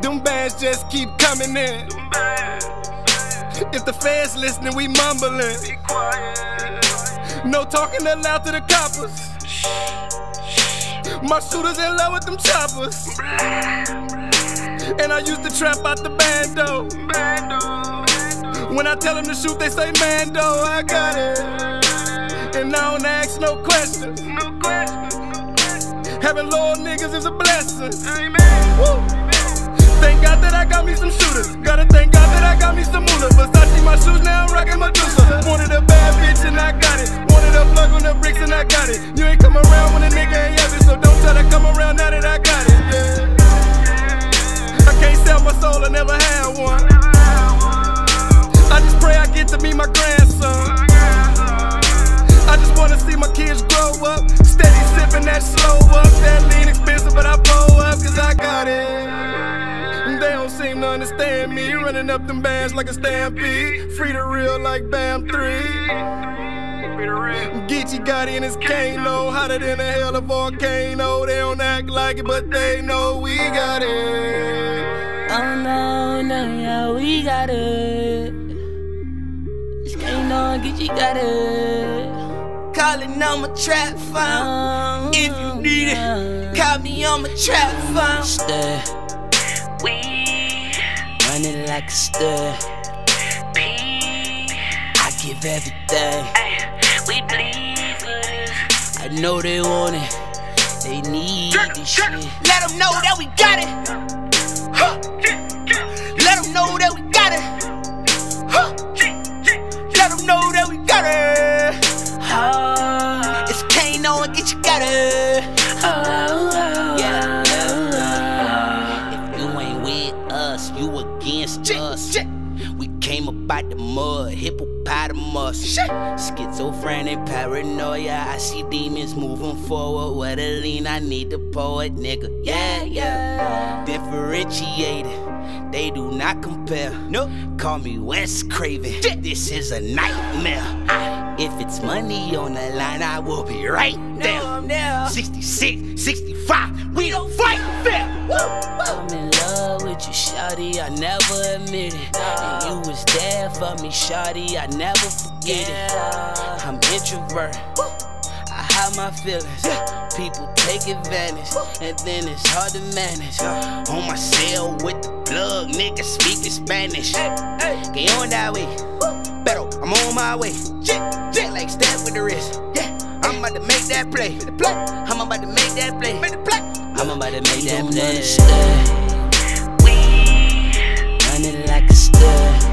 Them bands just keep coming in. If the feds listening, we mumbling. No talking allowed to the coppers. My shooters in love with them choppers. And I used to trap out the bando. When I tell them to shoot, they say Mando. I got it. And I don't ask no questions. Having loyal niggas is a blessing. Woo. Me some shooters. Gotta thank God that I got me some moolah. Versace my shoes now, I'm rocking Medusa. Wanted a bad bitch and I got it. Wanted a plug on the bricks and I got it. You ain't come around when a nigga ain't have it, so don't try to come around now that I got it. Yeah. I can't sell my soul, I never had one. I just pray I get to meet my grandson. I just wanna see my kids seem to understand me. Running up them bands like a stampede. Free to real like Bam 3. Geechi got in his Kano, hotter than a hell of a volcano. They don't act like it, but they know we got it. Oh no, no, yeah, we got it. It's Kano, Geechi got it. Calling on my trap phone. Oh, if you need it, call me on my trap phone. Stir. We Running like a stir. I give everything. we bleed. I know they want it. They need this shit. Let them know that we got it. Huh. Let them know that we came up out the mud, hippopotamus. Shit. Schizophrenic paranoia. I see demons moving forward. What a lean, I need the poet, nigga. Yeah, yeah. Differentiated. They do not compare. Nope. Call me Wes Craven. This is a nightmare. If it's money on the line, I will be right there. There. 66, 65, we don't fight fair. Love with you, shawty, I never admit it. And you was there for me, shawty, I never forget it. I'm introvert, I hide my feelings. People take advantage, and then it's hard to manage. On my cell with the plug, niggas speaking Spanish. Get on that way, pero I'm on my way. Jet like stab with the wrist. Yeah, I'm about to make that play. I'm about to make that play. I'm about to make that play. Running like a stud.